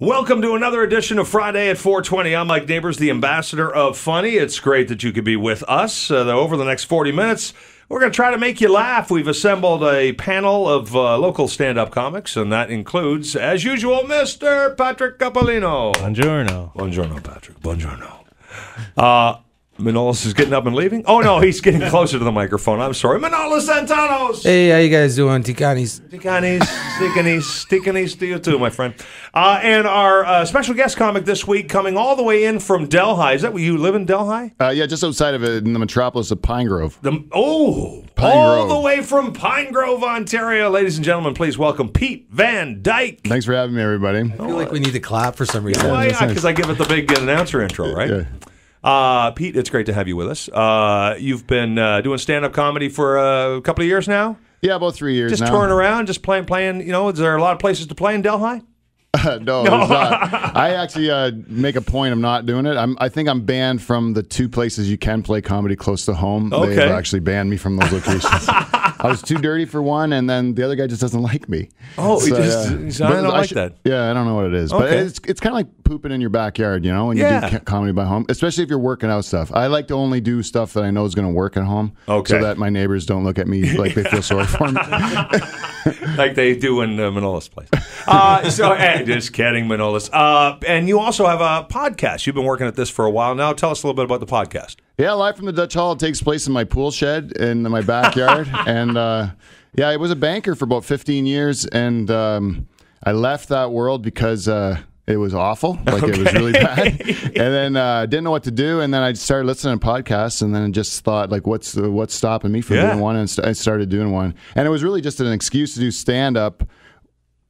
Welcome to another edition of Friday at 420. I'm Mike Nabuurs, the ambassador of funny. It's great that you could be with us. Uh, over the next 40 minutes, we're going to try to make you laugh. We've assembled a panel of uh, local stand up comics, and that includes, as usual, Mr. Patrick Coppolino. Buongiorno. Buongiorno, Patrick. Buongiorno. Uh, Manolis is getting up and leaving. Oh no, he's getting closer to the microphone. I'm sorry, Manolis Zontanos. Hey, how you guys doing, Ticanis? Ticanis, Ticanis, Ticanis to you too, my friend. Uh, and our uh, special guest comic this week, coming all the way in from Delhi. Is that where you live in Delhi? Uh, yeah, just outside of it, in the metropolis of Pine Grove. The, oh, Pine all Grove. the way from Pine Grove, Ontario, ladies and gentlemen. Please welcome Pete Van Dyke. Thanks for having me, everybody. I feel like we need to clap for some reason. Well, that's yeah, nice. because I give it the big uh, announcer intro, right? Yeah. Uh, Pete, it's great to have you with us. Uh, you've been uh, doing stand-up comedy for a couple of years now. Yeah, about three years Just now. touring around, just playing, playing. You know, is there a lot of places to play in Delhi? no, there's not. I actually uh, make a point of not doing it. I'm, I think I'm banned from the two places you can play comedy close to home. Okay. They've actually banned me from those locations. I was too dirty for one, and then the other guy just doesn't like me. Oh, he just- yeah. said, "I don't like that." Yeah, I don't know what it is, but it's it's kind of like pooping in your backyard, you know, when you do comedy by home, especially if you're working out stuff. I like to only do stuff that I know is going to work at home, Okay. so that my neighbors don't look at me like they feel sorry for me. like they do in uh, Manolis' place. Uh, so, eh, just kidding, Manolis. Uh, and you also have a podcast. You've been working at this for a while now. Tell us a little bit about the podcast. Yeah, live from the Dutch Hall. It takes place in my pool shed in my backyard, and uh, yeah, I was a banker for about 15 years, and um, I left that world because uh, it was awful. Like it was really bad, and then uh, didn't know what to do, and then I started listening to podcasts, and then just thought like, what's the, what's stopping me from Yeah. doing one? And st- I started doing one, and it was really just an excuse to do stand up.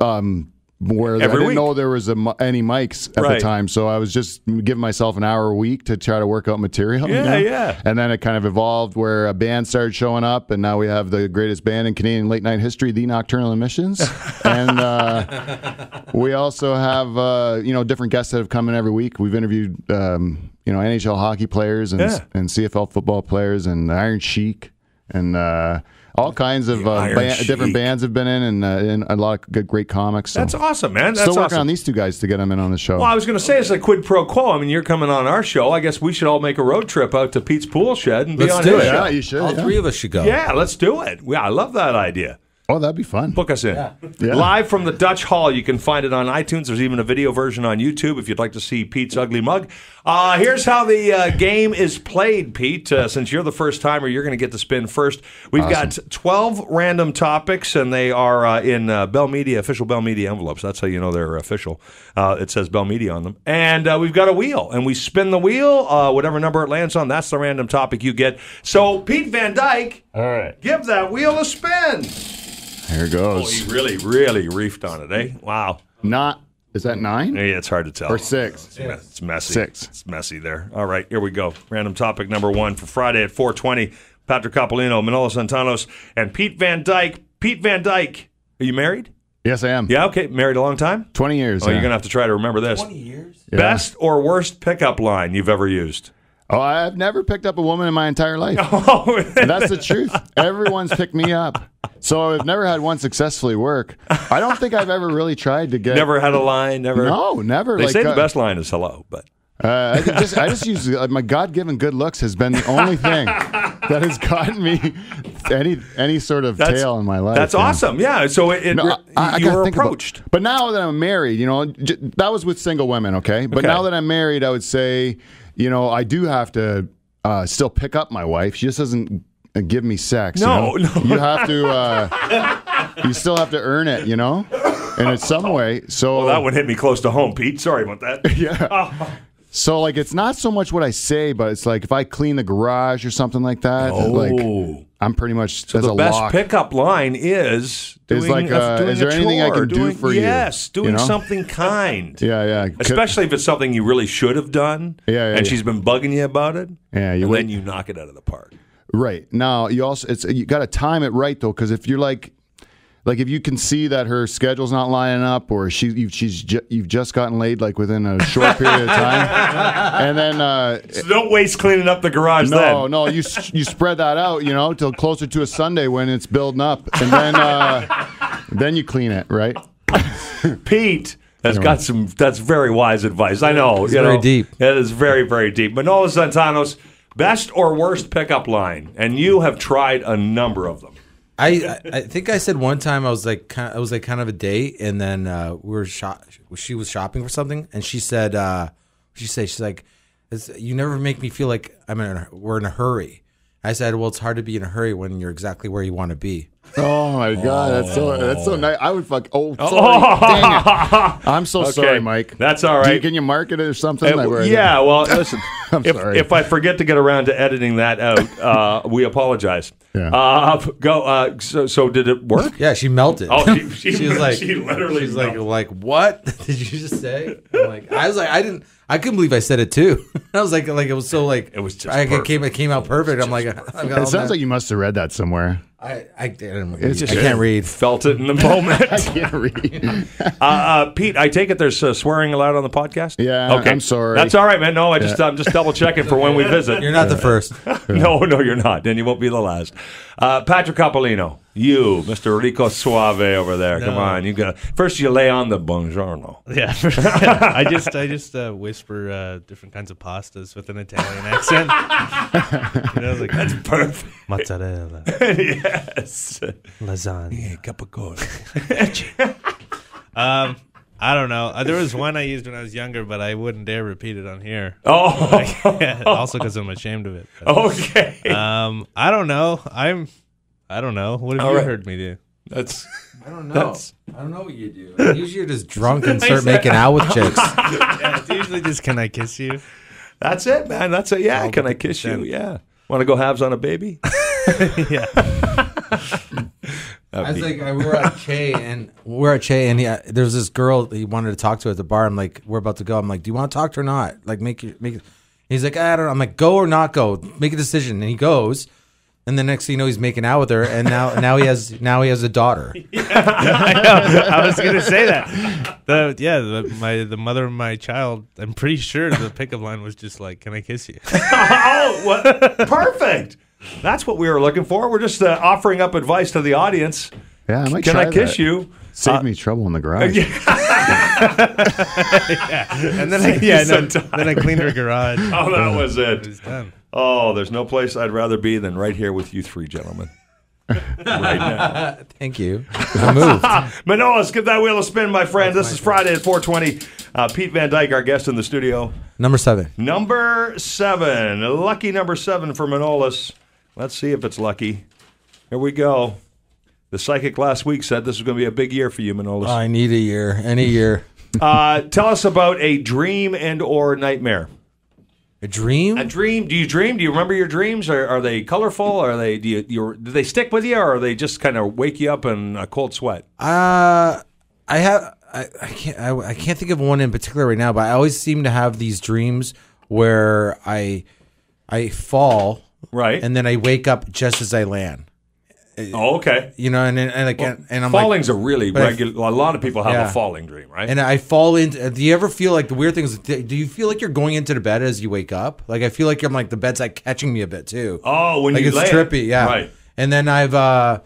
Um, where I didn't week. know there was a, any mics at Right. the time, so I was just giving myself an hour a week to try to work out material. you Yeah, know? yeah. And then it kind of evolved where a band started showing up, and now we have the greatest band in Canadian late night history, the Nocturnal Emissions. and uh, we also have uh, you know different guests that have come in every week. We've interviewed um, you know NHL hockey players and Yeah. and CFL football players and Iron Sheik and. Uh, all kinds of uh, Iron ba- different bands have been in, and, uh, and a lot of good, great comics. So. That's awesome, man. That's Still working awesome. on these two guys to get them in on the show. Well, I was going to say it's a quid pro quo. I mean, you're coming on our show. I guess we should all make a road trip out to Pete's pool shed and be Let's on do his it. show. yeah, you should. All yeah. three of us should go. Yeah, let's do it. Yeah, I love that idea. Oh, that'd be fun. Book us in. Yeah. Live from the Dutch Hall. You can find it on iTunes. There's even a video version on YouTube if you'd like to see Pete's ugly mug. Uh, here's how the uh, game is played, Pete. Uh, since you're the first timer, you're going to get to spin first. We've got 12 random topics, and they are uh, in uh, Bell Media, official Bell Media envelopes. That's how you know they're official. Uh, it says Bell Media on them. And uh, we've got a wheel, and we spin the wheel. Uh, whatever number it lands on, that's the random topic you get. So, Pete Van Dyke, All right. give that wheel a spin. Here it Oh, goes. he really, really reefed on it, eh? Wow. Not is that nine Yeah, it's hard to tell. or six? It's messy. Six. It's messy there. All right, here we go. Random topic number one for Friday at 420. Patrick Coppolino, Manolo Zontanos, and Pete Van Dyke. Pete Van Dyke, are you married? Yes, I am. Yeah, okay. Married a long time? Twenty years. Oh, yeah. you're going to have to try to remember this. 20 years? Yeah. Best or worst pickup line you've ever used? Oh, I've never picked up a woman in my entire life. Oh, that's the truth. Everyone's picked me up. So I've never had one successfully work. I don't think I've ever really tried to get. never had a line, never. No, never. They like, say the uh, best line is hello, but. Uh, I, just, I just use uh, my God-given good looks has been the only thing that has gotten me any any sort of That's, tail in my life. That's awesome. Yeah. So it, it No, I- I you were think about- approached. but now that I'm married, you know, j- that was with single women, okay? But Okay. now that I'm married, I would say, you know, I do have to uh, still pick up my wife. She just doesn't uh, give me sex. No, you know? no. You have to, uh, you still have to earn it, you know? And in some way. So, Well, that one hit me close to home, Pete. Sorry about that. yeah. So, like, it's not so much what I say, but it's like if I clean the garage or something like that, like, Oh. I'm pretty much as the best lock. pickup line is doing, Is like, a, uh, doing is there anything I chore, can do doing- for you? Yes, doing You know? something kind. Yeah, yeah. Especially if it's something you really should have done, Yeah, yeah, and yeah. she's been bugging you about it, Yeah, you and wait- then you knock it out of the park. Right now, you also it's you got to time it right though, because if you're like, like if you can see that her schedule's not lining up, or she you've, she's ju- you've just gotten laid like within a short period of time, and then uh, So don't waste cleaning up the garage. no, then. no, you you spread that out, you know, till closer to a Sunday when it's building up, and then uh, then you clean it, right? Pete has got some. That's very wise advice. I know. It's you very know, deep. It is very very deep. Manola Zontanos, best or worst pickup line, and you have tried a number of them. I, I think I said one time I was like kind I was like kind of a date, and then uh, we were shop. She was shopping for something, and she said, uh, she said she's like, "You never make me feel like I'm in. A, we're in a hurry." I said, "Well, it's hard to be in a hurry when you're exactly where you want to be." Oh my god, that's so that's so nice. I would fuck. Oh, sorry. Dang it. I'm so sorry, Mike. That's all right. You- can you market it or something? Uh, Like where- yeah, well, listen. I'm if, sorry. if I forget to get around to editing that out, uh, we apologize. Yeah. Uh, go. Uh, so, so did it work? Yeah, she melted. Oh, she- she- was like, she literally she's like, melted. like, what did you just say? I'm like, I was like, I didn't, I couldn't believe I said it too. I was like, like it was so like, It was just I, it came, it came out perfect. I'm like, I'm It sounds like you must have read that somewhere. I, I, I, don't- It's just- I can't read. Felt it in the moment. I can't read. uh, uh, Pete, I take it there's uh, swearing allowed on the podcast. Yeah, Okay. I'm sorry. That's all right, man. No, I just I'm just double checking for when we visit. You're not the first. no, no, you're not, and you won't be the last. Uh, Patrick Coppolino, you, Mr. Rico Suave over there. Come on, you got first. You lay on the buongiorno. Yeah, I just I just uh, whisper uh, different kinds of pastas with an Italian accent. you know, like that's Perfect. mozzarella, yes. lasagna. Capicola. Um, I don't know. Uh, there was one I used when I was younger, but I wouldn't dare repeat it on here. Oh, also because I'm ashamed of it. But, okay. um, I don't know. I'm. I don't know. What have All you right. heard me do? That's I don't know. That's- I don't know what you do. Usually you're just drunk and start making out with chicks. Yeah, it's usually just "Can I kiss you?" that's it, man. That's it. Yeah. All Can I kiss you? Yeah. Want to go halves on a baby? yeah. I was like, I- we were at Che and we we're at Che and he, uh, there's this girl he wanted to talk to at the bar. I'm like, we're about to go. I'm like, do you want to talk to her or not? Like, make your make. He's like, I don't know. I'm like, go or not go. Make a decision. And he goes. And the next thing you know, he's making out with her, and now now he has now he has a daughter. I, know. I was gonna say that. The yeah, the, my the mother of my child. I'm pretty sure the pickup line was just like, "Can I kiss you?" oh, what? perfect. That's what we were looking for. We're just uh, offering up advice to the audience. Yeah, I might Can try I kiss that. you? Save me trouble in the garage. Yeah, And then I, yeah, no, then I cleaned her garage. Oh, that was It it. was done. Oh, there's no place I'd rather be than right here with you three gentlemen. right now. Thank you. I moved. Manolis, give that wheel a spin, my friend. This is Friday at 420. Uh, Pete Van Dyke, our guest in the studio. Number seven. Number seven. Lucky number seven for Manolis. Let's see if it's lucky. Here we go. The psychic last week said this was going to be a big year for you, Manolis. I need a year. Any year. Uh, tell us about a dream and or nightmare. A dream? A dream? Do you dream? Do you remember your dreams? Are, are they colorful? Are they do you, you do they stick with you, or are they just kind of wake you up in a cold sweat? Uh, I have. I, I can't. I, I can't think of one in particular right now, but I always seem to have these dreams where I, I fall, Right. and then I wake up just as I land. Oh, okay. You know, and and again, and I'm like, Falling's a really regular. A lot of people have Yeah. a falling dream, right? and I fall into. Do you ever feel like the weird thing is? Do you feel like you're going into the bed as you wake up? Like I feel like I'm like the bed's like catching me a bit too. oh, when like you it's lay it. trippy, yeah. Right. And then I've uh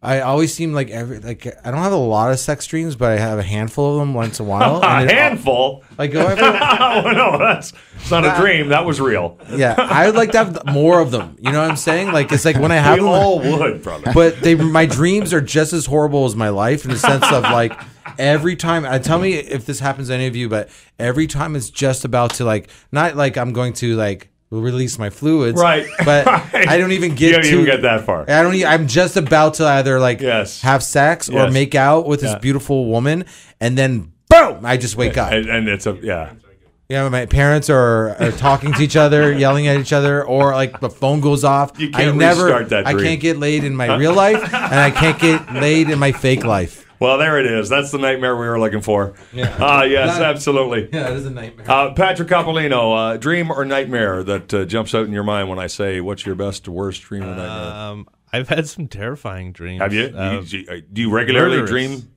I always seem like every like I don't have a lot of sex dreams, but I have a handful of them once in a while. A handful. like go ever, oh no, that's it's not a dream. That was real. yeah, I would like to have more of them. You know what I'm saying? Like it's like when I have We them, all would, brother. but they my dreams are just as horrible as my life in the sense of like every time I tell me if this happens to any of you, but every time it's just about to like not like I'm going to like release my fluids, Right. But Right. I don't even You get don't to even get that far. I don't. I'm just about to either like Yes. have sex or make out with this beautiful woman, and then boom, I just wake up. And, and it's a yeah. You know, my parents are, are talking to each other, yelling at each other, or like the phone goes off. You can't I never, restart that I can't get laid in my real life, and I can't get laid in my fake life. Well, there it is. That's the nightmare we were looking for. Yeah. Ah, yes, That- absolutely. Yeah, it is a nightmare. Uh, Patrick Coppolino, uh, dream or nightmare that uh, jumps out in your mind when I say, "What's your best or worst dream or nightmare?" Um, I've had some terrifying dreams. Have you? Uh, you- you- do you regularly murderous. dream?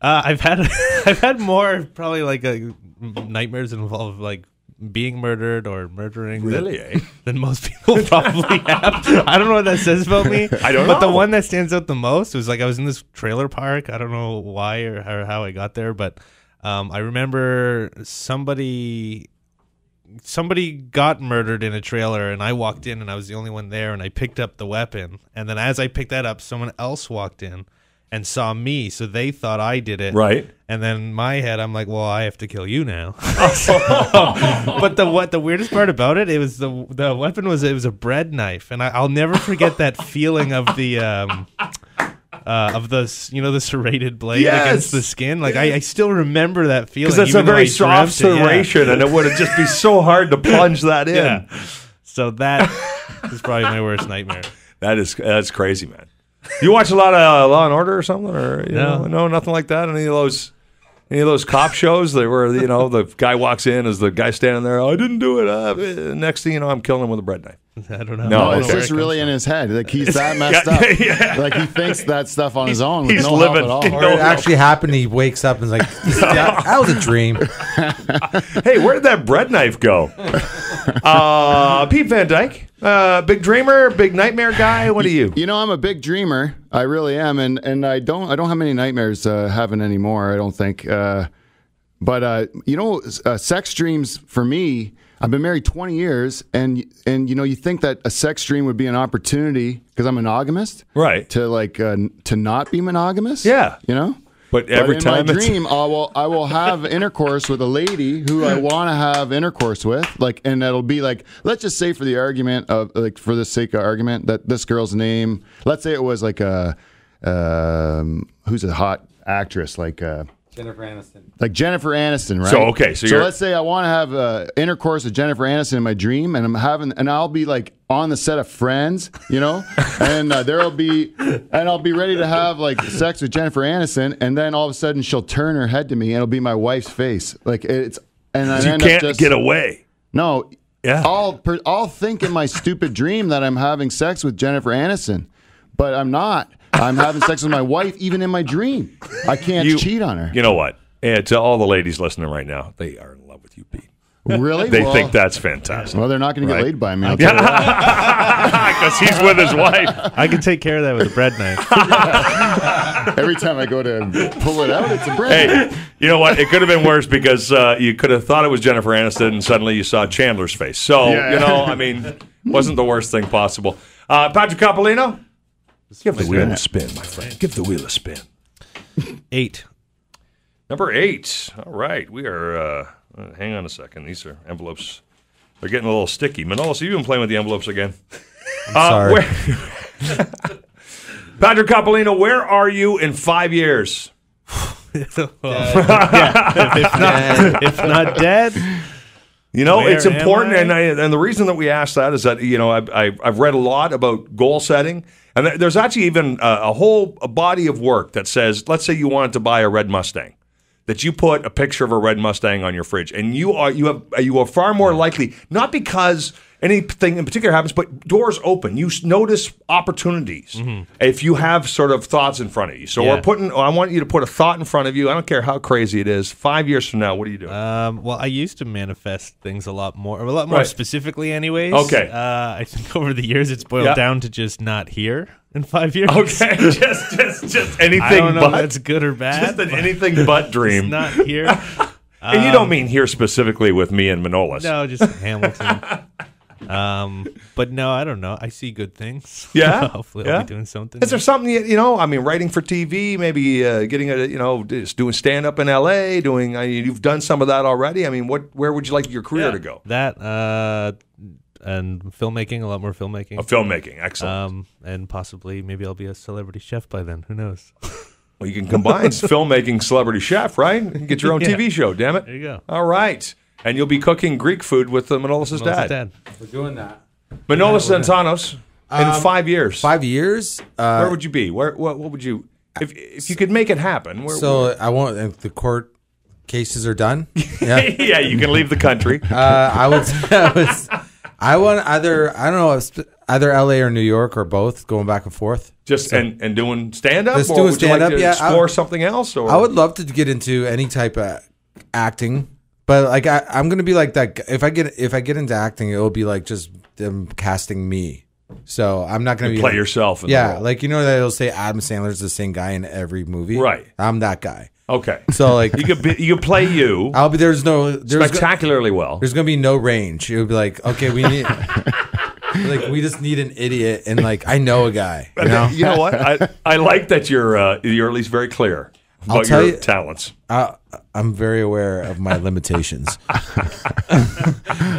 Uh, I've had I've had more probably like uh nightmares that involve like being murdered or murdering than- Really, eh? than most people probably have. I don't know what that says about me. I don't But know. the one that stands out the most was like I was in this trailer park. I don't know why or, or how I got there, but um, I remember somebody somebody got murdered in a trailer and I walked in and I was the only one there and I picked up the weapon and then as I picked that up someone else walked in and saw me so they thought I did it Right. and then in my head I'm like well I have to kill you now but the what the weirdest part about it it was the the weapon was it was a bread knife and I, I'll never forget that feeling of the um uh, of the you know the serrated blade Yes. against the skin like I, I still remember that feeling Because that's a very soft dreamt it, yeah. serration, and it would have just be so hard to plunge that in. Yeah. So that is probably my worst nightmare. That is that's crazy, man. You watch a lot of uh, Law and Order or something, or you No. know, no, nothing like that. Any of those, any of those cop shows that where you know the guy walks in as the guy standing there. Oh, I didn't do it. Uh, next thing you know, I'm killing him with a bread knife. I don't know. No, No, okay. it's just really in his head. Like he's that messed up. Yeah. Like he thinks that stuff on his own he's no living- help at all. Or No, it no. actually happened. He wakes up and is like, "That that was a dream." Hey, where did that bread knife go? uh, Pete Van Dyke, uh, big dreamer, big nightmare guy. What are you? You know, I'm a big dreamer. I really am, and and I don't I don't have many nightmares uh, having anymore. I don't think. Uh, but uh, you know, uh, sex dreams for me. I've been married 20 years, and and you know, you think that a sex dream would be an opportunity because I'm monogamous, Right. To like uh, to not be monogamous, Yeah. You know. But every in time my dream, I will I will have intercourse with a lady who I want to have intercourse with, like, and that'll be like, let's just say for the argument of like for the sake of argument that this girl's name, let's say it was like a, um, who's a hot actress like. Uh, Jennifer Aniston. like Jennifer Aniston, right? So, okay, so you're- let's say I want to have uh, intercourse with Jennifer Aniston in my dream, and I'm having, and I'll be like on the set of Friends, you know, and uh, there'll be, and I'll be ready to have like sex with Jennifer Aniston, and then all of a sudden she'll turn her head to me, and it'll be my wife's face, like it's, and I You end can't just- get away. No, Yeah. I'll I'll think in my stupid dream that I'm having sex with Jennifer Aniston, but I'm not. I'm having sex with my wife even in my dream. I can't You- cheat on her. You know what? And to all the ladies listening right now, they are in love with you, Pete. really? They Well- think that's fantastic. Well, they're not going to Right. get laid by me. I'll tell you that. Because he's with his wife. I can take care of that with a bread knife. Every time I go to pull it out, it's a bread. Hey, you know what? It could have been worse because uh, you could have thought it was Jennifer Aniston, and suddenly you saw Chandler's face. So Yeah. you know, I mean, wasn't the worst thing possible. Uh, Patrick Coppolino, give the wheel a spin, my friend. Give the wheel a spin. Eight. Number eight. All right, we are. Uh, uh, hang on a second. These are envelopes. They're getting a little sticky. Manolis, have you been playing with the envelopes again? Uh, sorry. where- Patrick Coppolino, where are you in five years? if not, if not dead, You know, Where it's important, I? and I, and the reason that we ask that is that you know I've, I've, I've read a lot about goal setting, and there's actually even a, a whole body of work that says, let's say you wanted to buy a red Mustang, that you put a picture of a red Mustang on your fridge, and you are you have you are far more likely not because anything in particular happens, but doors open. You notice opportunities if you have sort of thoughts in front of you. So Yeah. we're putting. I want you to put a thought in front of you. I don't care how crazy it is. Five years from now, what are you doing? um, well, I used to manifest things a lot more, a lot more Right. specifically, anyways. Okay. Uh, I think over the years it's boiled Yeah. down to just not here in five years. Okay, just just just anything I don't know but if that's good or bad. just an but anything but dream. not here. and you don't mean here specifically with me and Manolis. No, just Hamilton. Um, but no, I don't know. I see good things. Yeah? hopefully Yeah? I'll be doing something. Is there something you, know? I mean, writing for TV, maybe uh, getting a you know, just doing stand up in L.A. Doing I mean, you've done some of that already. I mean, what where would you like your career Yeah, to go? That uh, and filmmaking, a lot more filmmaking. A filmmaking, excellent. Um, and possibly maybe I'll be a celebrity chef by then. Who knows? well, you can combine filmmaking, celebrity chef, right? You get your own Yeah. TV show. Damn it! There you go. All right, and you'll be cooking Greek food with uh, Manolis's Well, dad, dad. We're doing that. Manolis Zontanos. In five years, Five years. Uh, where would you be? Where what, what would you if if you could make it happen? Where, so I want if the court cases are done. Yeah. yeah, you can leave the country. uh, I would. I was. I want either. I don't know. sp- Either L.A. or New York or both, going back and forth. Just and, and doing stand up, Just or doing would you stand-up, to yeah, I- explore something else? Or I would love to get into any type of acting, But like I, I'm gonna be like that. If I get if I get into acting, it will be like just them casting me. So I'm not gonna be Play like, yourself. In the Yeah, role. like you know that it'll say Adam Sandler's the same guy in every movie. Right. I'm that guy. Okay. So like You could be, you could play you I'll be there's no there's go- spectacularly well. there's gonna be no range. It would be like okay, we need like we just need an idiot and like I know a guy. You know. You know what? I, I like that you're uh, you're at least very clear I'll about tell your you- talents. I, I'm very aware of my limitations.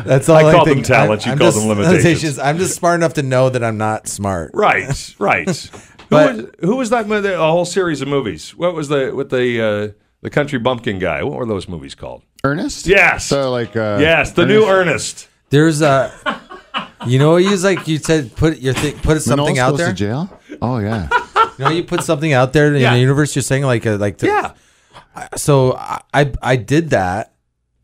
That's all I I, call them think. talents, you call just- them limitations. I'm just smart enough to know that I'm not smart. Right, right. who, But- was, who was that? movie- A whole series of movies. What was the with the uh, the country bumpkin guy? What were those movies called? Ernest. Yes. So like. Uh, yes, the new Ernest. There's a, you know, you like you said, put your thing, put something Manolis out goes there. to jail. Oh yeah. You know, you put something out there in Yeah. the universe. You're saying like a, like the, Yeah. So I, I did that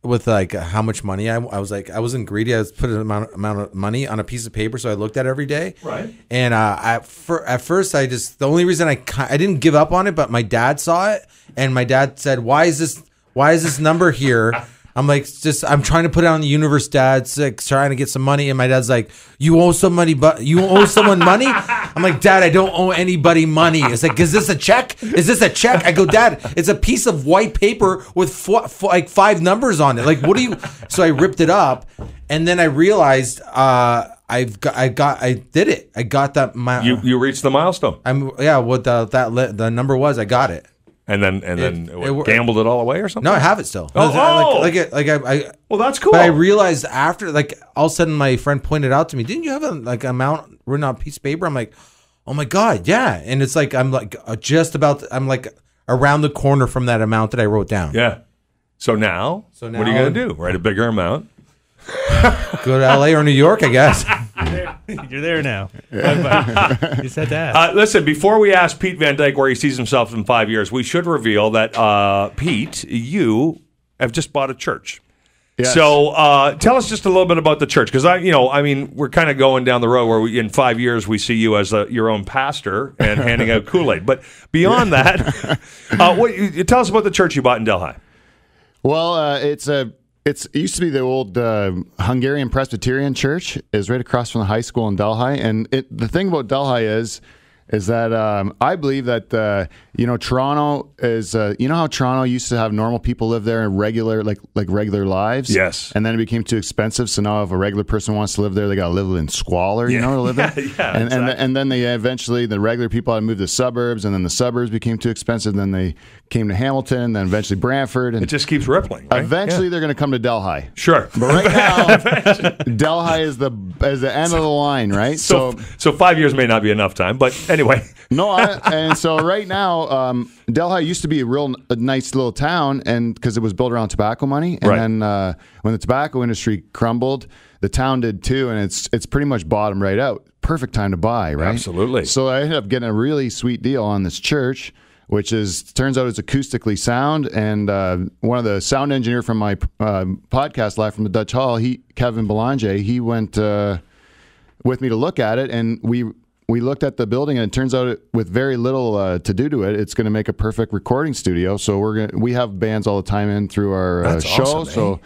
with like how much money I, I was like I wasn't greedy. I was put an amount amount of money on a piece of paper, so I looked at it every day. Right. And uh, I for, at first I just the only reason I I didn't give up on it, but my dad saw it, and my dad said, "Why is this? Why is this number here?" I'm like, just I'm trying to put it on the universe, Dad. Like trying to get some money. And my dad's like, "You owe somebody, but you owe someone money." I'm like, "Dad, I don't owe anybody money." It's like, "Is this a check? Is this a check?" I go, "Dad, it's a piece of white paper with fo- fo- like five numbers on it. Like, what do you?" So I ripped it up, and then I realized uh, I've got, I got, I did it. I got that. My, You you reached the milestone, I'm yeah. What the that li- the number was? I got it. And then and then It- what, it gambled it all away or something. No, I have it still. Oh, like, oh! like, it- like I, I well, that's cool. But I realized after, like, all of a sudden, my friend pointed out to me, "Didn't you have a like amount written on a piece of paper?" I'm like, "Oh my god, yeah!" And it's like I'm like uh, just about, I'm like around the corner from that amount that I wrote down. yeah. So now, So now what are you going to do? Write a bigger amount. Go to L.A. or New York, I guess. You're there now. Bye-bye. you said that. Uh, listen, before we ask Pete Van Dyke where he sees himself in five years, we should reveal that uh, Pete, you have just bought a church. Yes. So uh, tell us just a little bit about the church, because I, you know, I mean, we're kind of going down the road where we, in five years we see you as a, your own pastor and handing out Kool Aid. But beyond that, uh, what you, you tell us about the church you bought in Delhi. Well, uh, it's a it's it used to be the old uh, Hungarian Presbyterian Church. is right across from the high school in Delhi, and it, the thing about Delhi is is that um, I believe that uh, you know Toronto is uh, you know how Toronto used to have normal people live there in regular like like regular lives. Yes. and then it became too expensive. So now if a regular person wants to live there, they got to live in squalor. You Yeah. know, to live Yeah, in. yeah, and, and exactly. and then they eventually the regular people had to move to suburbs, and then the suburbs became too expensive. Then they came to Hamilton, then eventually Brantford, and It just keeps rippling. Right? Eventually, Yeah. they're going to come to Delhi. Sure. But right now, Delhi is the is the end of the line, right? So, so five years may not be enough time, but anyway, no, I, and so right now, um, Delhi used to be a real a nice little town, and because it was built around tobacco money, and Right. then uh, when the tobacco industry crumbled, the town did too, and it's it's pretty much bottom right out. Perfect time to buy, right? Absolutely. So I ended up getting a really sweet deal on this church. Which is turns out it's acoustically sound, and uh, one of the sound engineer from my uh, podcast live from the Dutch Hall, he Kevin Belanger, he went uh, with me to look at it, and we we looked at the building, and it turns out it, with very little uh, to do to it, it's going to make a perfect recording studio. So we're gonna we have bands all the time in through our uh, show. awesome, so eh?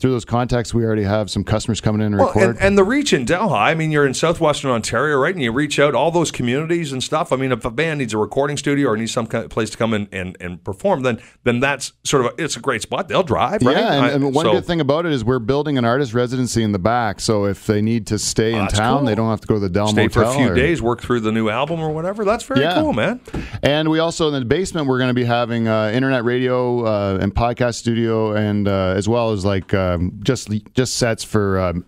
Through those contacts, we already have some customers coming in and Well, record. and, and the reach in Delhi, I mean, you're in southwestern Ontario, right? And you reach out all those communities and stuff. I mean, if a band needs a recording studio or needs some kind of place to come in and, and perform, then then that's sort of a, it's a great spot. They'll drive, right? Yeah, and, and one so- good thing about it is we're building an artist residency in the back. So if they need to stay in town, cool. they don't have to go to the Del stay for a few or- days, work through the new album or whatever. That's very Yeah. cool, man. And we also in the basement we're going to be having uh, internet radio uh, and podcast studio, and uh, as well as like um, just just sets for um,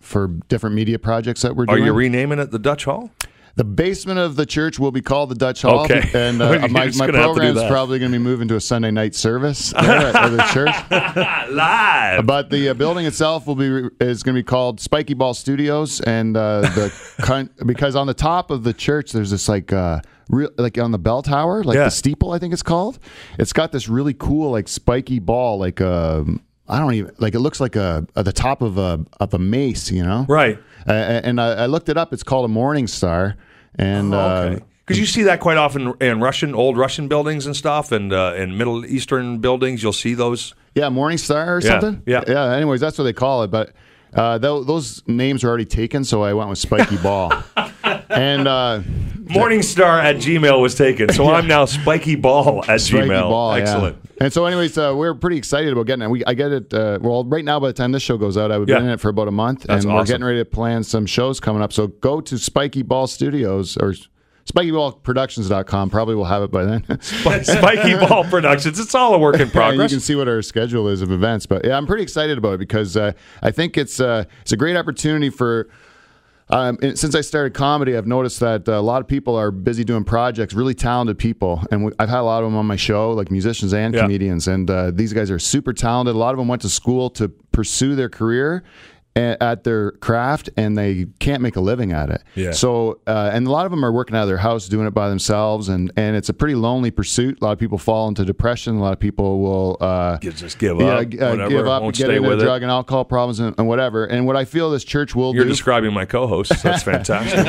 for different media projects that we're doing. Are you renaming it the Dutch Hall? the basement of the church will be called the Dutch Hall, Okay. and uh, my, my gonna have to do program is probably going to be moving to a Sunday night service there at, at the church. Live. But the uh, building itself will be is going to be called Spiky Ball Studios, and uh, the because on the top of the church there's this like uh, real like on the bell tower, like Yeah. the steeple, I think it's called. It's got this really cool like spiky ball, like um I don't even like it looks like a at the top of a of a mace, you know? Right. Uh, and I, I looked it up. It's called a Morning Star, and uh, Okay. Because you see that quite often in Russian, old Russian buildings and stuff, and uh, in Middle Eastern buildings, you'll see those. Yeah, Morning Star or Yeah, something. yeah. yeah. Anyways, that's what they call it. But uh, tho- those names are already taken, so I went with Spiky Ball. and uh, Morningstar at Gmail was taken, so I'm now Spiky Ball at Spiky Gmail. Ball, yeah. Excellent. And so, anyways, uh, we're pretty excited about getting it. We, I get it. Uh, well, right now, by the time this show goes out, I've been Yeah. in it for about a month, That's and we're getting ready to plan some shows coming up. So go to Spiky Ball Studios or SpikyBallProductions.com. Probably will have it by then. Sp- Spiky Ball Productions. It's all a work in And you can see what our schedule is of events. But yeah, I'm pretty excited about it because uh, I think it's uh, it's a great opportunity for. Um, since I started comedy, I've noticed that uh, a lot of people are busy doing projects, really talented people, and we, I've had a lot of them on my show, like musicians and Yeah. comedians. And uh, these guys are super talented. A lot of them went to school to pursue their career at their craft, and they can't make a living at it. Yeah. So, uh, and a lot of them are working out of their house, doing it by themselves, and and it's a pretty lonely pursuit. A lot of people fall into depression. A lot of people will. Uh, just give yeah, up. g- uh, give up, get into with drug it. and alcohol problems and, and whatever. And what I feel this church will You're do. describing my co-host. That's fantastic.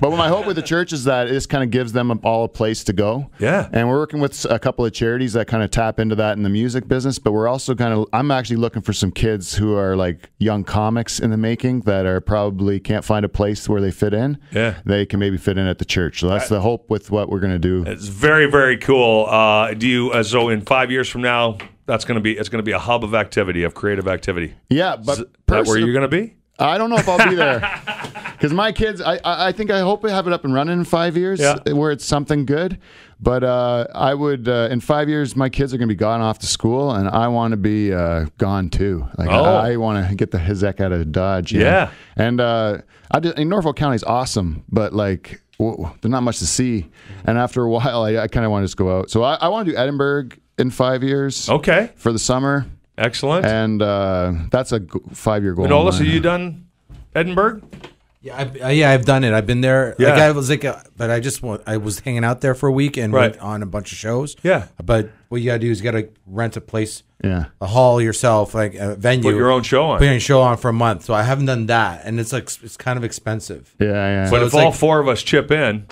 but what my hope with the church is that it just kind of gives them all a place to go. Yeah. And we're working with a couple of charities that kind of tap into that in the music business. But we're also kind of, I'm actually looking for some kids who are like young comics in the making that are probably can't find a place where they fit in. Yeah. They can maybe fit in at the church. So that's the hope with what we're going to do. It's very, very cool. Uh, do you? Uh, so in five years from now, that's going to be it's going to be a hub of activity, of creative activity. Yeah. But Is that where person- you're going to be? I don't know if I'll be there because my kids. I, I I think I hope we have it up and running in five years, Yeah. where it's something good. But uh, I would uh, in five years, my kids are going to be gone off to school, and I want to be uh, gone too. Like Oh. I, I want to get the heck out of Dodge. you know? Yeah. and uh, I did, and Norfolk County is awesome, but like. whoa, there's not much to see, and after a while, I, I kind of want to just go out. So I, I want to do Edinburgh in five years Okay, for the summer, excellent. and uh, that's a five year goal. And all mine. have you done Edinburgh? Yeah, I, uh, yeah, I've done it. I've been there. Yeah. Like I was like, uh, but I just want, I was hanging out there for a week and Right. went on a bunch of shows. Yeah. But what you gotta do is you gotta rent a place, Yeah. a hall yourself, like a venue, Put your own show on. put your own show on for a month. So I haven't done that, and it's like it's kind of expensive. Yeah, yeah. But So if it's all like- four of us chip in,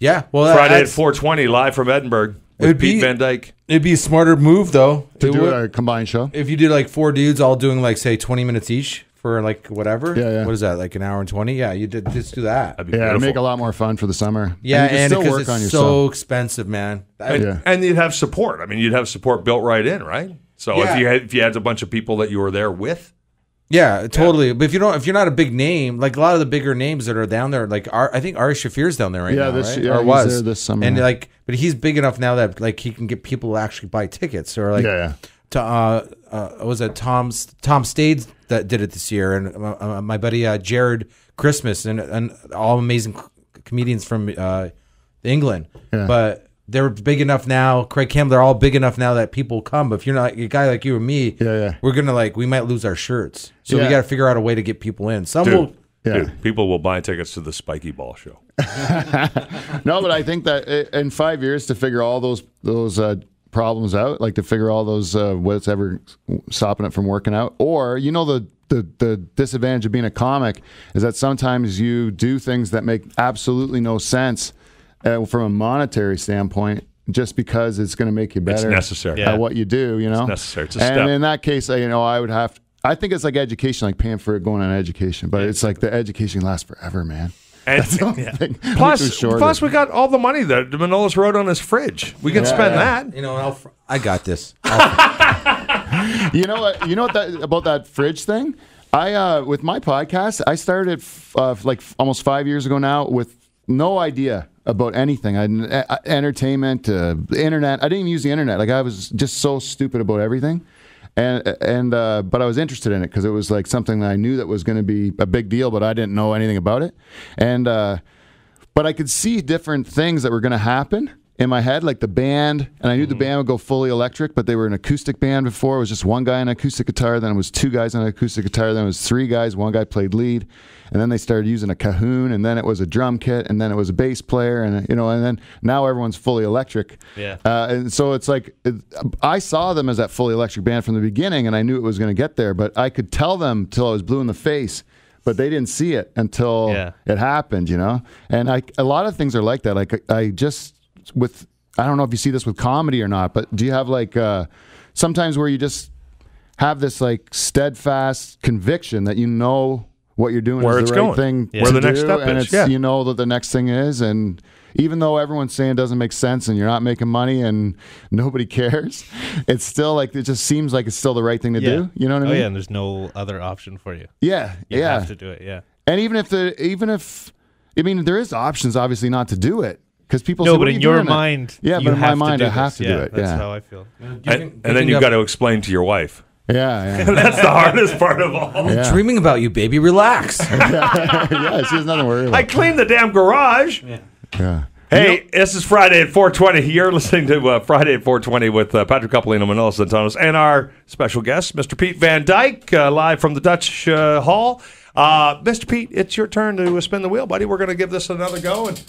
Yeah. Well, Friday at that's- 420 live from Edinburgh with It'd Pete be- Van Dyke. It'd be a smarter move though to It do would- a combined show. if you did like four dudes all doing like say twenty minutes each for like whatever. Yeah, yeah. What is that? Like an hour and twenty? Yeah, you did just do that. That'd be Yeah, beautiful. make a lot more fun for the summer. Yeah, and you can and still because work it's on your so expensive, man. I- and, Yeah. and you'd have support. I mean, you'd have support built right in, right? So Yeah. if you had if you had a bunch of people that you were there with, Yeah, totally. But if you don't, if you're not a big name, like a lot of the bigger names that are down there, like Ar- I think Ari Shaffir's down there right Yeah, now, this- right? yeah, or he's was there this summer. and like, but he's big enough now that like he can get people to actually buy tickets or like, Yeah, yeah. To, uh, uh, was it Tom's Tom Stades that did it this year, and uh, uh, my buddy uh, Jarred Christmas, and and all amazing comedians from uh, England, Yeah. but. They're big enough now. Craig Campbell, they're all big enough now that people come. But if you're not a guy like you or me, Yeah, yeah. we're gonna like we might lose our shirts. So we got to figure out a way to get people in. Some dude, will. Yeah. dude, people will buy tickets to the Spiky Ball show. No, but I think that in five years to figure all those those uh, problems out, like to figure all those uh, what's ever stopping it from working out, or you know the. The, the disadvantage of being a comic is that sometimes you do things that make absolutely no sense uh, from a monetary standpoint just because it's going to make you better necessary. at Yeah. what you do you know necessary. It's and step. in that case you know i would have i think it's like education like paying for going on education but it's like the education lasts forever man And Thing. Which was plus, shorter. plus, we got all the money that Manolis wrote on his fridge. We can Yeah, spend yeah. that. You know, I'll, fr- I got this. You know what? You know what that about that fridge thing? I uh, with my podcast, I started f- uh, like f- almost five years ago now with no idea about anything. I uh, entertainment, uh, internet. I didn't even use the internet. Like I was just so stupid about everything. And and uh, but I was interested in it because it was like something that I knew that was going to be a big deal, but I didn't know anything about it. And uh, but I could see different things that were going to happen in my head, like the band, and I knew the band would go fully electric, but they were an acoustic band before. It was just one guy on acoustic guitar, then it was two guys on acoustic guitar, then it was three guys, one guy played lead, and then they started using a cajon, and then it was a drum kit, and then it was a bass player, and you know, and then now everyone's fully electric. Yeah. Uh, and so it's like it, I saw them as that fully electric band from the beginning, and I knew it was going to get there, but I could tell them till I was blue in the face. But they didn't see it until Yeah. it happened, you know. And I, a lot of things are like that. Like I just with I don't know if you see this with comedy or not, but do you have like uh, sometimes where you just have this like steadfast conviction that you know what you're doing Where is it's the right going. thing Yeah. to Where the next do, step and is, it's yeah. you know that the next thing is, and even though everyone's saying it doesn't make sense and you're not making money and nobody cares, it's still like it just seems like it's still the right thing to Yeah. do. You know what I oh mean? yeah, and there's no other option for you. Yeah, You yeah. have to do it. Yeah. And even if the even if I mean there is options obviously not to do it because people No, say, but in you your doing it?" mind, Yeah, you but in my have to mind, I have this. to yeah, do it. That's yeah. how I feel. And, and then you've got to explain to your wife. Yeah, yeah, That's the hardest part of all. yeah. Dreaming about you, baby. Relax. yeah. She has nothing to worry about. I about. cleaned the damn garage. Yeah. Hey, this is Friday at 420. You're listening to uh, Friday at 420 with uh, Patrick Coppolino, Manolo Zontanos, and our special guest, Mr. Pete Van Dyke, uh, live from the Dutch uh, Hall. Uh, Mr. Pete, it's your turn to uh, spin the wheel, buddy. We're going to give this another go and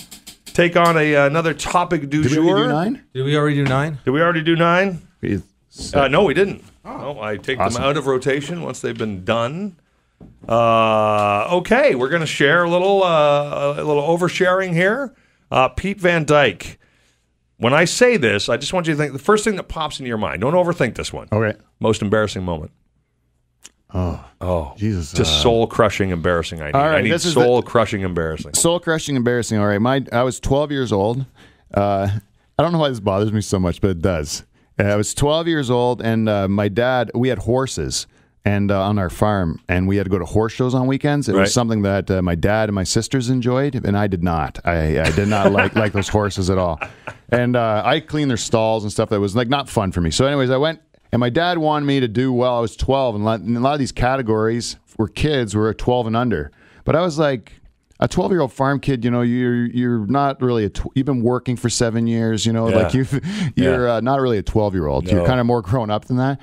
take on a uh, another topic du Did we jour. already do nine? Did we already do nine? Did we already do nine? It's- Uh, no, we didn't. No, I take Awesome. them out of rotation once they've been done. Uh, okay, we're going to share a little uh, a little oversharing here. Uh, Pete Van Dyke. When I say this, I just want you to think the first thing that pops into your mind. Don't overthink this one. Okay. Most embarrassing moment. Oh, Oh, Jesus. just uh, soul crushing embarrassing. I need. Right, I need soul crushing embarrassing. soul crushing, embarrassing. All right, my I was 12 years old. Uh, I don't know why this bothers me so much, but it does. I was 12 years old, and uh, my dad. We had horses, and uh, on our farm, and we had to go to horse shows on weekends. It Right. was something that uh, my dad and my sisters enjoyed, and I did not. I, I did not like like those horses at all. And uh, I cleaned their stalls and stuff. That was like not fun for me. So, anyways, I went. And my dad wanted me to do well. I was 12, and a lot- and a lot of these categories were kids were 12 and under. But I was like, a 12 year old farm kid, you know, you're you're not really a. Tw- you've been working for seven years, you know, Yeah. like you you're uh, not really a 12 year old. No. You're kind of more grown up than that.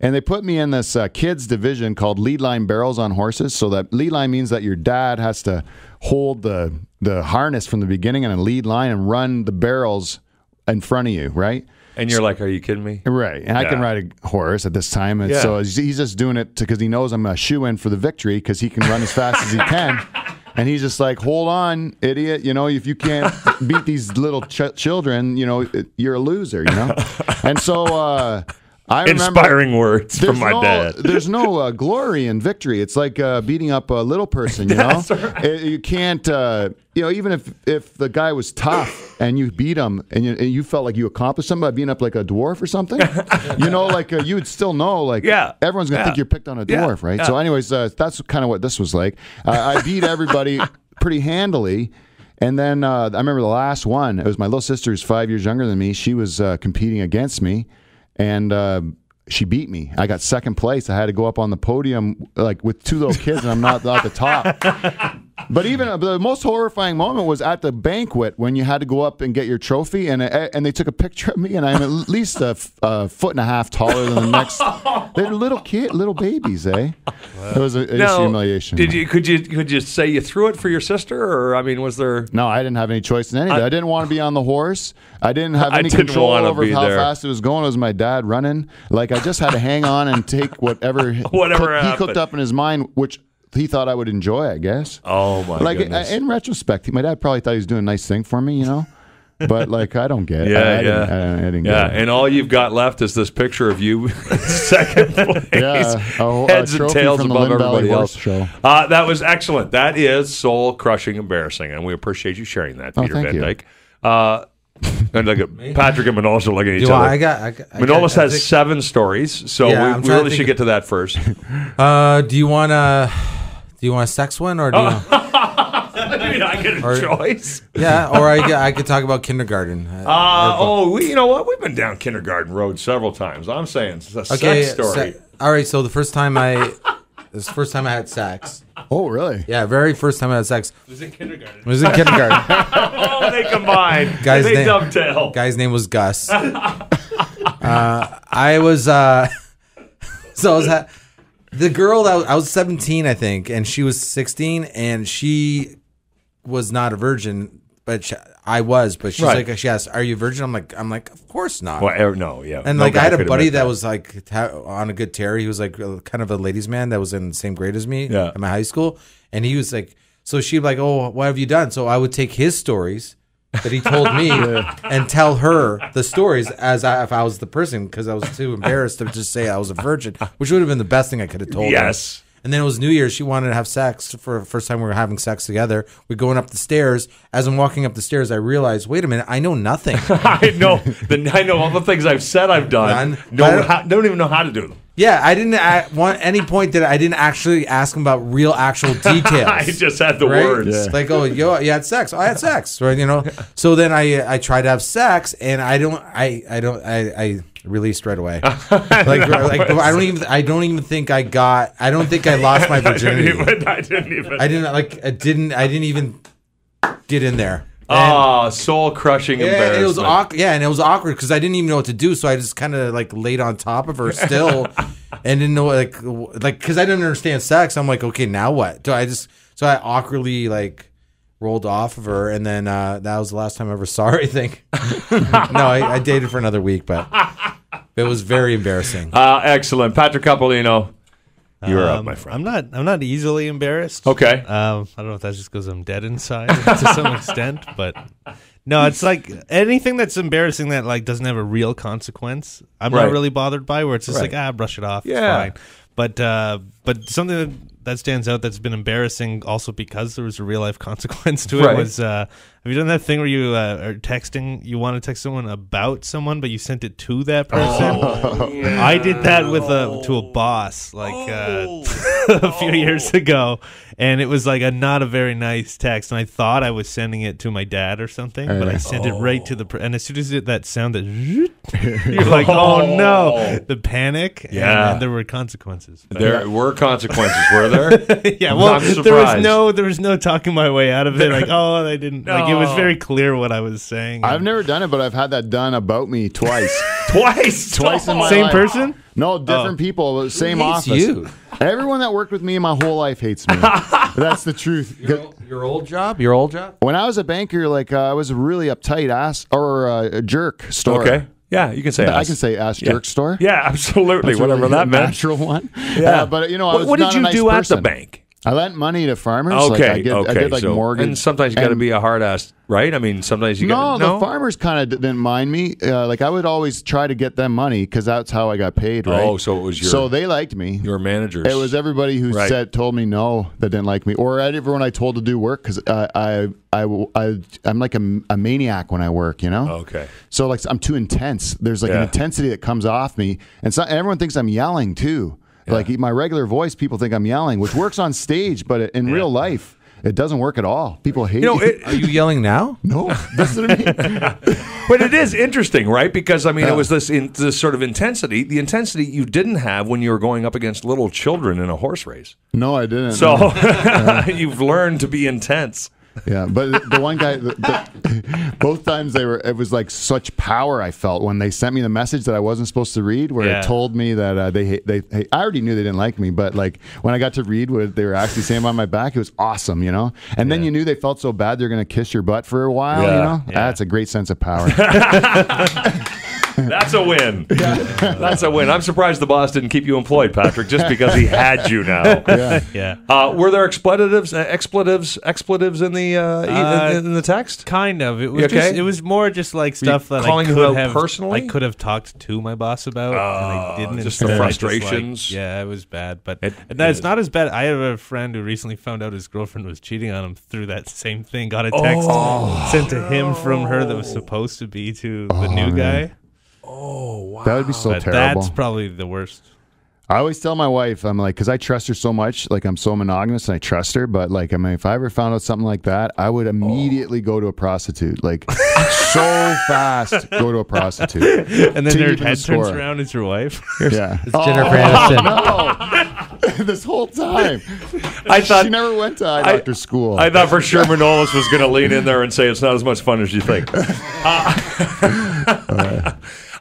And they put me in this uh, kids division called lead line barrels on horses. So that lead line means that your dad has to hold the the harness from the beginning in a lead line and run the barrels in front of you, right? And you're like, are you kidding me? Right, and I can ride a horse at this time, and Yeah. so he's he's just doing it because he knows I'm a shoe in for the victory because he can run as fast as he can, and he's just like, "Hold on, idiot! You know, if you can't beat these little ch- children, you know, you're a loser." You know, and so uh, I remember Inspiring words from my no, dad. There's no uh, glory in victory. It's like uh, beating up a little person. You know, It- you can't. Uh, you know, even if if the guy was tough and you beat them, and you, and you felt like you accomplished something by being up like a dwarf or something, you know, like uh, you would still know, like Yeah. everyone's gonna Yeah. think you're picked on a Yeah. dwarf, right? Yeah. So, anyways, uh, that's kind of what this was like. Uh, I beat everybody pretty handily. And then uh, I remember the last one. It was my little sister, who's five years younger than me. She was uh, competing against me, and uh, she beat me. I got second place. I had to go up on the podium like with two little kids, and I'm not at the top. But even uh, the most horrifying moment was at the banquet when you had to go up and get your trophy, and uh, and they took a picture of me, and I'm at least a, foot and a half taller than the next. They're little kid, little babies, eh? It was a, Now, humiliation. Did you could you could you say you threw it for your sister, or I mean, was there? No, I didn't have any choice in any of it. I, didn't want to be on the horse. I didn't have any didn't control over how there. fast it was going. It was my dad running. Like I just had to hang on and take whatever, Whatever cook- he cooked up in his mind, which he thought I would enjoy. I guess. Oh my like goodness! in retrospect, my dad probably thought he was doing a nice thing for me, you know. But like I don't get it. Yeah, I, I yeah. Didn't, I, I didn't yeah, get it. and all you've got left is this picture of you second place, Yeah, a- a heads and tails above everybody else. Show. Uh, that was excellent. That is soul crushing, embarrassing, and we appreciate you sharing that, Oh, Peter thank Van you. Dyke. Uh, and look at Patrick and Manolis are looking at each Do other. I, I got. I got I Manolis got- I has think- seven stories, so Yeah, we, we really should of- get to that first. Uh, do you want to? Do you want a sex one or do you? I mean, I get a Or- choice. yeah, or I, I could talk about kindergarten. Uh, Uh, oh, we, you know what? We've been down kindergarten road several times. I'm saying it's a okay. sex story. se- all right. So the first time I, this first time I had sex. Oh, really? Yeah, very first time I had sex It was in kindergarten. it was in kindergarten. oh, they combine. Guy's they name- dovetail. Guy's name was Gus. Uh, I was uh, so I was ha- the girl that was, I was 17, I think, and she was 16, and she was not a virgin, but she, I was. But she's Right. like, she asked, "Are you a virgin?" I'm like, I'm like, of course not. Well, er, no, yeah. And No like I had a buddy that, was like ta- on a good tear. He was like kind of a ladies' man that was in the same grade as me Yeah. in my high school, and he was like, so she'd be like, "Oh, what have you done?" So I would take his stories that he told me and tell her the stories as I, if I was the person because I was too embarrassed to just say I was a virgin, which would have been the best thing I could have told her. Yes. And then it was New Year's. She wanted to have sex for the first time we were having sex together. We're going up the stairs. As I'm walking up the stairs, I realized, wait a minute, I know nothing. I know. The, I know all the things I've said I've done. Done. Don't, don't even know how to do them. Yeah, I didn't at one any point that I didn't actually ask him about real actual details. I just had the right? words. Yeah. Like, oh, yo, you had sex. Oh, I had sex, right? You know. So then I I tried to have sex, and I don't, I I don't, I I released right away. like, like I don't even, I don't even think I got, I don't think I lost my I didn't virginity. even. I didn't even. I didn't like, I didn't, I didn't even get in there. Oh, soul crushing Yeah, embarrassment. it was awkward. Yeah, and it was awkward because I didn't even know what to do, so I just kind of like laid on top of her still, and didn't know like w- like because I didn't understand sex. I'm like, okay, now what? Do I just so I awkwardly like rolled off of her, and then uh, that was the last time I ever saw her. I think. no, I, I dated for another week, but it was very embarrassing. Uh, excellent, Patrick Coppolino. You're up, Um, my friend. I'm not. I'm not easily embarrassed. Okay. Um, I don't know if that's just because I'm dead inside to some extent, but no, it's like anything that's embarrassing that like doesn't have a real consequence. I'm Right. not really bothered by. Where it's just Right. like ah, brush it off. Yeah. It's fine. But uh, but something that, that stands out that's been embarrassing also because there was a real life consequence to it Right. was uh, have you done that thing where you uh, are texting you want to text someone about someone but you sent it to that person? Oh, I did that with a to a boss like uh, a few years ago, and it was like a not a very nice text. And I thought I was sending it to my dad or something, but I sent it right to the. Per- and as soon as it, that sound that you're like, oh no, the panic. Yeah. and there were consequences. But- There were consequences, were there? yeah, well, I'm there was no, there was no talking my way out of it. Like, oh, they didn't. Like, it was very clear what I was saying. I've never done it, but I've had that done about me twice. Twice. Twice in my Same life. person? No, different people, same hates office. you? Everyone that worked with me in my whole life hates me. That's the truth. Your, your old job, your old job. When I was a banker, like uh, I was a really uptight ass or uh, a jerk store. Okay. Yeah, you can say. I ass. can say ass Yeah. jerk store. Yeah, absolutely. That's Whatever really that a meant. Natural one. Yeah, Uh, but you know, I what, was what did not a you nice do person. at the bank? I lent money to farmers. Okay, like I did, okay. I did like so, mortgage. and sometimes you got to be a hard ass, right? I mean, sometimes you No, got the farmers kind of didn't mind me. Uh, like I would always try to get them money because that's how I got paid. Right. Oh, so it was your- So they liked me. your managers. It was everybody who Right. said told me no that didn't like me, or everyone I told to do work because I, I I I I'm like a, a maniac when I work. You know. okay. So like I'm too intense. There's like Yeah. an intensity that comes off me, and so, everyone thinks I'm yelling too. Like my regular voice, people think I'm yelling, which works on stage, but in real life, it doesn't work at all. People hate You know, it, Are you yelling now? no, that's what I mean. but it is interesting, right? Because I mean, it was this in, this sort of intensity, the intensity you didn't have when you were going up against little children in a horse race. No, I didn't. So you've learned to be intense. Yeah, but the- one guy, the, the, both times they were, it was like such power I felt when they sent me the message that I wasn't supposed to read, where Yeah. it told me that uh, they, they, they, I already knew they didn't like me, but like when I got to read what they were actually saying behind my back, it was awesome, you know. And then you knew they felt so bad they're gonna kiss your butt for a while, Yeah. you know. That's a great sense of power. That's a win. That's a win. I'm surprised the boss didn't keep you employed, Patrick, just because he had you now. yeah. yeah. Uh, were there expletives, uh, expletives, expletives in the uh, in, in the text? Kind of. It was okay? just. It was more just like stuff that calling I could out have personally? I could have talked to my boss about, and I didn't. Oh, just the Instead, I like- frustrations. yeah, it was bad, but It- and it's it- not as bad. I have a friend who recently found out his girlfriend was cheating on him through that same thing. Got a text Oh. sent to him from her that was supposed to be to the new guy. That would be so But terrible. that's probably the worst. I always tell my wife, I'm like, because I trust her so much, like I'm so monogamous and I trust her. But like, I mean, if I ever found out something like that, I would immediately go to a prostitute, like so fast, go to a prostitute. And then To her even head turns score. around. It's your wife. Yeah, It's Jennifer Aniston. no, this whole time, I thought she never went to eye I- school. I thought for sure Manolis was going to lean in there and say it's not as much fun as you think. Uh,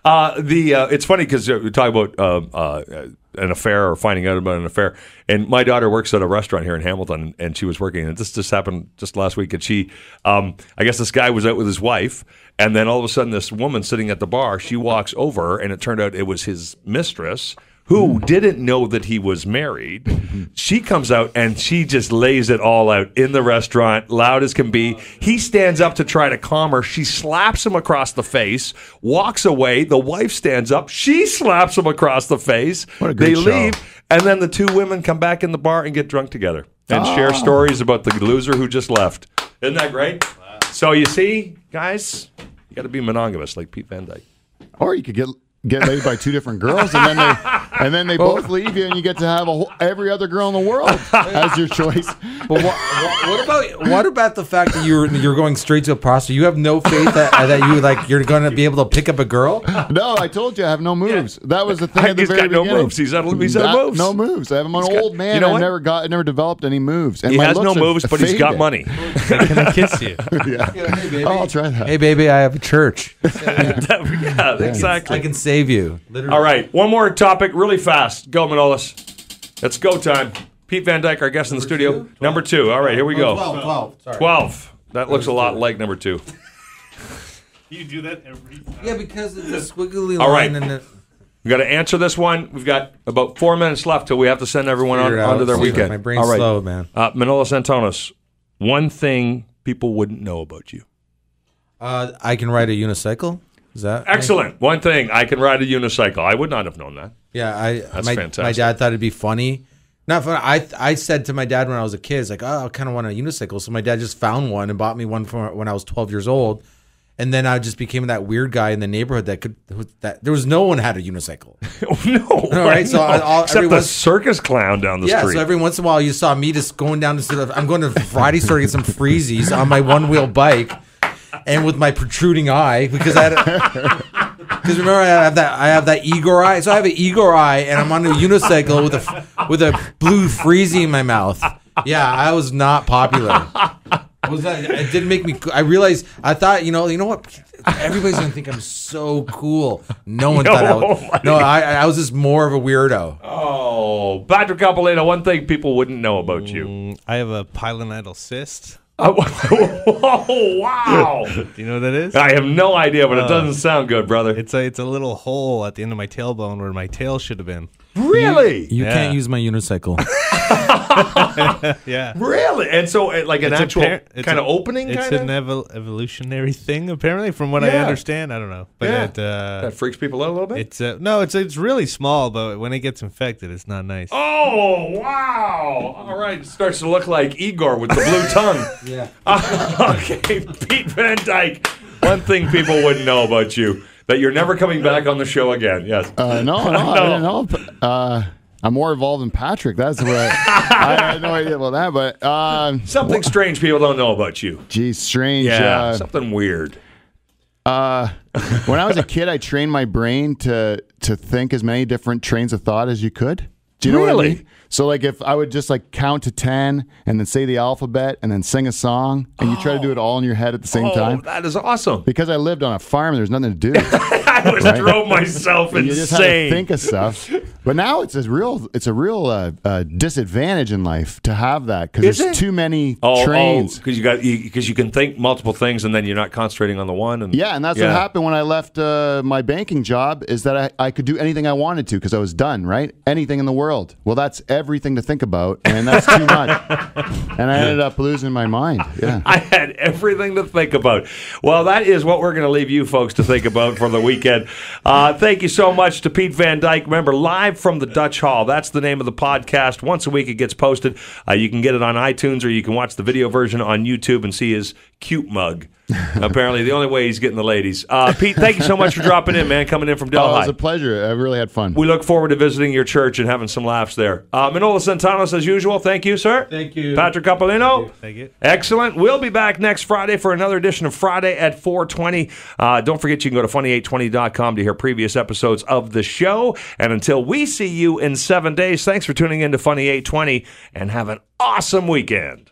uh, the uh, it's funny because we talk about uh, uh, an affair or finding out about an affair, and my daughter works at a restaurant here in Hamilton, and she was working, and this just happened just last week, and she, um, I guess this guy was out with his wife, and then all of a sudden this woman sitting at the bar, she walks over, and it turned out it was his mistress who didn't know that he was married. She comes out and she just lays it all out in the restaurant, loud as can be. He stands up to try to calm her. She slaps him across the face, walks away. The wife stands up. She slaps him across the face. What a great they show. leave, and then the two women come back in the bar and get drunk together and ah. share stories about the loser who just left. Isn't that great? So you see, guys, you got to be monogamous like Pete Van Dyke. Or you could get get laid by two different girls, and then they and then they both leave you, and you get to have a whole, every other girl in the world as your choice. But what, what, what about what about the fact that you're you're going straight to a prostitute? You have no faith that that you like you're going to be able to pick up a girl. No, I told you I have no moves. That was the thing at the He's very got no moves. He's out of- he's out moves. No moves. I have I'm an got- old man. you know I what? never got, I never developed any moves. And He my has no moves, but he's got money. Can I kiss you? Yeah. Oh, I'll try that. Hey, baby, I have a church. yeah, exactly. I can save you. Literally. All right, one more topic, really fast. Go, Manolis. It's go time. Pete Van Dyke, our guest in the studio. Number two. All right, here we go. 12, 12. Sorry. 12. That looks a lot like number two. You do that every time. Yeah, because of the squiggly line. All right. And it, we got to answer this one. We've got about four minutes left till we have to send everyone on, Figure it out. onto their See, weekend. my brain's All right. slow, man. Uh, Manolis Zontanos, one thing people wouldn't know about you. uh, I can ride a unicycle. Is that Excellent. One thing, I can ride a unicycle. I would not have known that. Yeah, I That's my, fantastic. my dad thought it'd be funny. Not funny. I I said to my dad when I was a kid, like, oh, I kind of want a unicycle. So my dad just found one and bought me one from when I was 12 years old. And then I just became that weird guy in the neighborhood that could that there was no one had a unicycle. No. All right, so no. I- I'll- Except the circus clown down the yeah, street. so every once in a while you saw me just going down to sort of I'm going to Friday store to get some freezies on my one wheel bike, and with my protruding eye because I had. Because remember, I have that I have that Igor eye, so I have an Igor eye, and I'm on a unicycle with a with a blue freezy in my mouth. Yeah, I was not popular. Was that? It didn't make me. I realized. I thought, you know, you know what? Everybody's gonna think I'm so cool. No one thought I was. my No, I, I was just more of a weirdo. oh, Patrick Coppolino, one thing people wouldn't know about you. Mm, I have a pilonidal cyst. Oh, wow. Do you know what that is? I have no idea, Uh, but it doesn't sound good, brother. It's a it's a little hole at the end of my tailbone where my tail should have been. Really? You Yeah. can't use my unicycle. Yeah. Really? And so, uh, like an It's actual par- kind of opening, It's kind an evol- evolutionary thing, apparently, from what I understand. I don't know, but Yeah. it, uh, That freaks people out a little bit? it's uh, no, it's it's really small, but when it gets infected, it's not nice. Oh, wow. All right. It starts to look like Igor with the blue tongue. yeah. okay, Pete Van Dyke. One thing people wouldn't know about you that you're never coming back on the show again. Yes. Uh, no, no, I didn't know. Uh, I'm more involved than Patrick. That's what I, I had no idea about that. But uh, Something strange people don't know about you. geez, strange. Uh, Something weird. Uh, when I was a kid, I trained my brain to to think as many different trains of thought as you could. Do you know what I Really? mean? So like if I would just like count to ten and then say the alphabet and then sing a song and you try to do it oh. all in your head at the same oh, time. that is awesome. Because I lived on a farm, there's nothing to do. I was Right. drove myself you just had to insane. think of stuff. But now it's a real it's a real uh, uh, disadvantage in life to have that because there's it? too many Oh, trains. because you got because you, can think multiple things and then you're not concentrating on the one. And Yeah, and that's what happened when I left uh, my banking job is that I, I could do anything I wanted to because I was done, right? Anything in the world. Well, that's everything to think about, and that's too much. and I ended up losing my mind. Yeah. I had everything to think about. Well, that is what we're going to leave you folks to think about for the weekend. Uh, thank you so much to Pete Van Dyke. Remember, live from the Dutch Hall. That's the name of the podcast. Once a week it gets posted. Uh, you can get it on iTunes or you can watch the video version on YouTube and see his cute mug. Apparently, the only way he's getting the ladies. Uh, Pete, thank you so much for dropping in, man. Coming in from Oh, it was a pleasure. I really had fun. we look forward to visiting your church and having some laughs there. Uh, Manolis Zontanos, as usual. Thank you, sir. Thank you. Patrick Coppolino. Thank you. Excellent. We'll be back next Friday for another edition of Friday at 420. Uh, don't forget you can go to funny820.com to hear previous episodes of the show. And until we see you in seven days, thanks for tuning in to Funny 820 and have an awesome weekend.